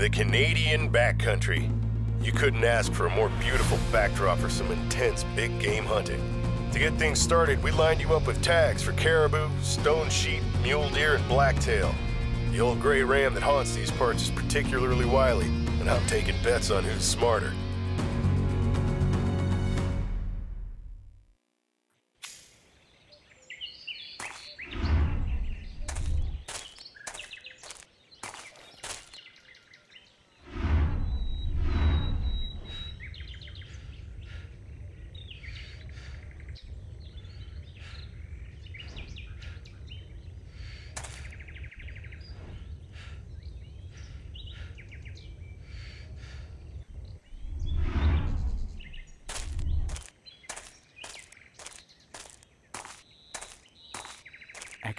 The Canadian backcountry. You couldn't ask for a more beautiful backdrop for some intense big game hunting. To get things started, we lined you up with tags for caribou, stone sheep, mule deer, and blacktail. The old gray ram that haunts these parts is particularly wily, and I'm taking bets on who's smarter.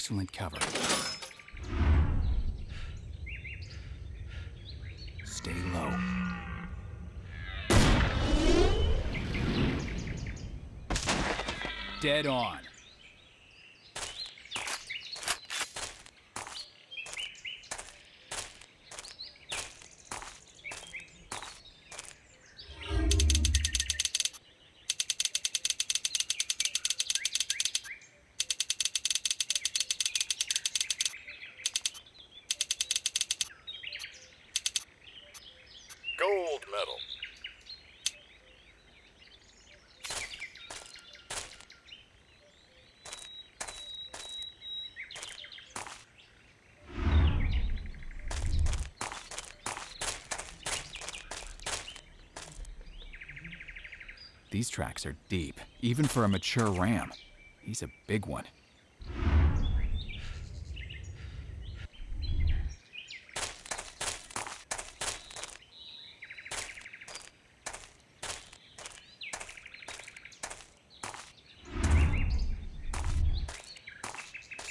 Excellent cover. Stay low. Dead on. Gold medal. These tracks are deep, even for a mature ram. He's a big one.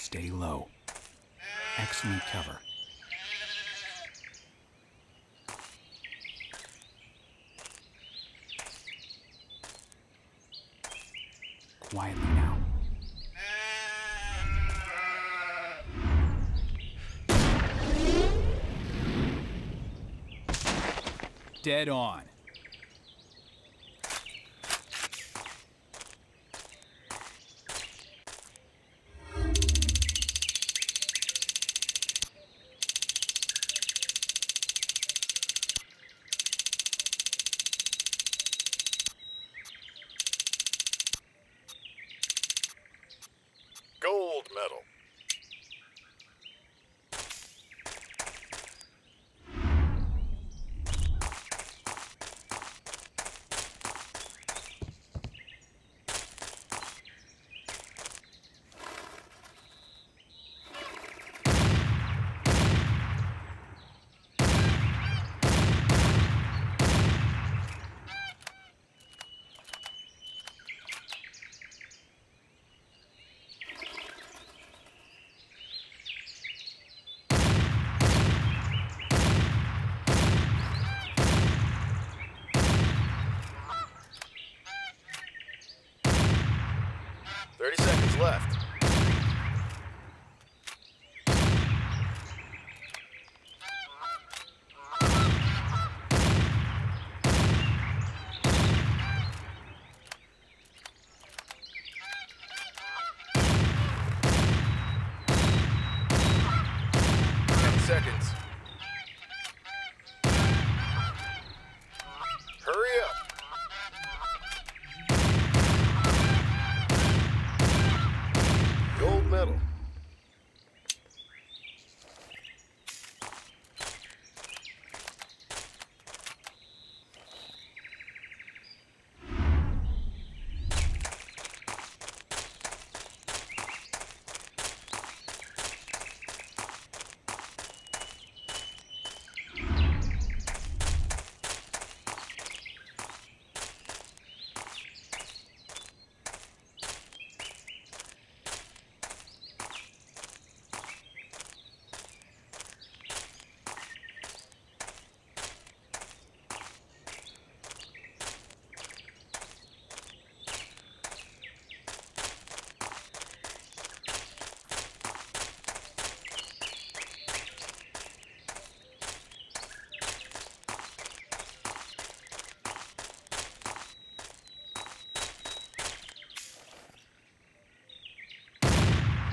Stay low. Excellent cover. Quietly now. Dead on.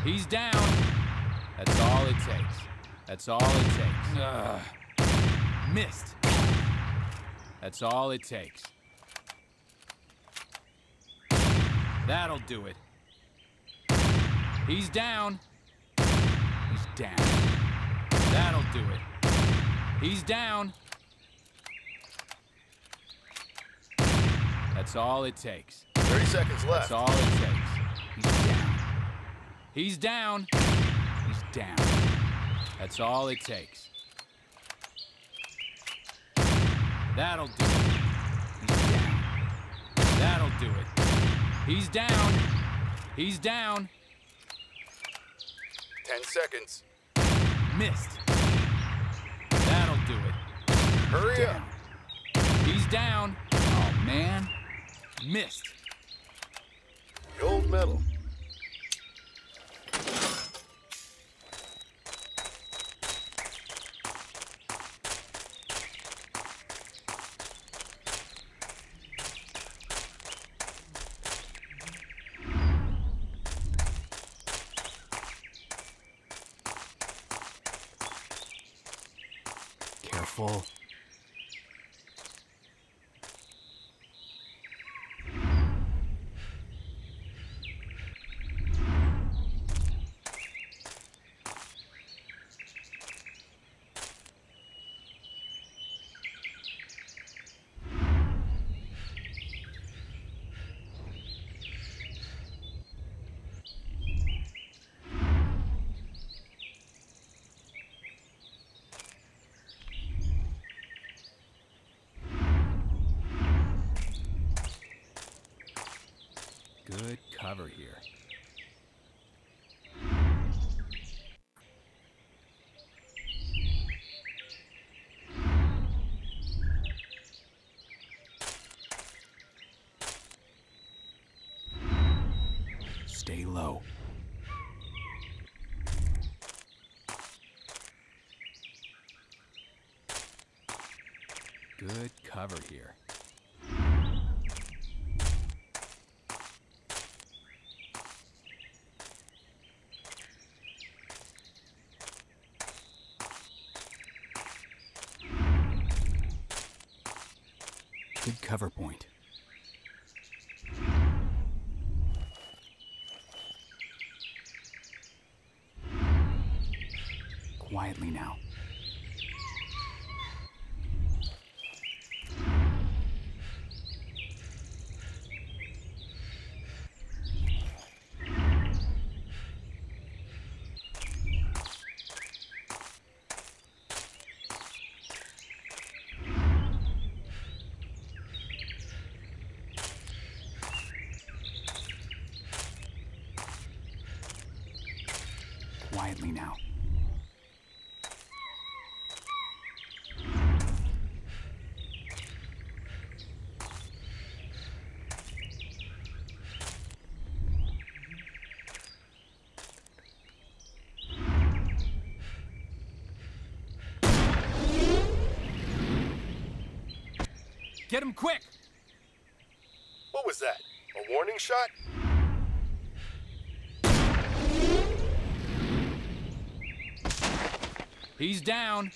He's down. That's all it takes. That's all it takes. Ugh. Missed. That's all it takes. That'll do it. He's down. He's down. That'll do it. He's down. That's all it takes. 30 seconds left. That's all it takes. He's down. He's down. That's all it takes. That'll do it. He's down. That'll do it. He's down. He's down. 10 seconds. Missed. That'll do it. Hurry up. He's down. Oh, man. Missed. Gold medal. Careful. Good cover here. Stay low. Good cover here. Good cover point. Quietly now. Quietly now. Get him quick! What was that? A warning shot? He's down.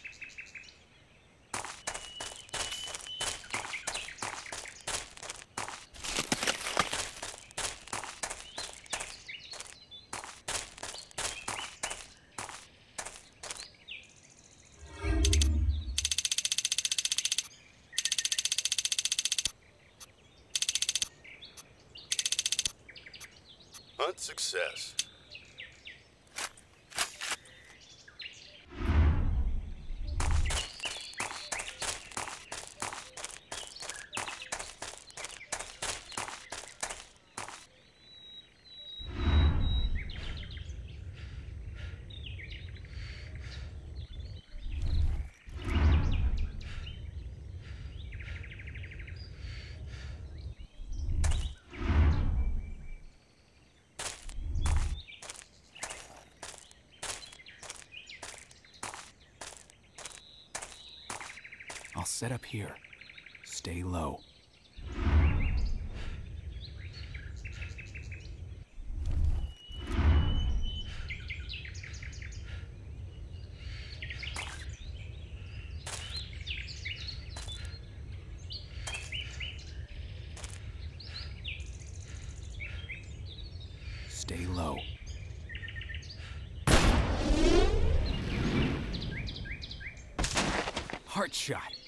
Hunt success. I'll set up here. Stay low. Stay low. Heart shot.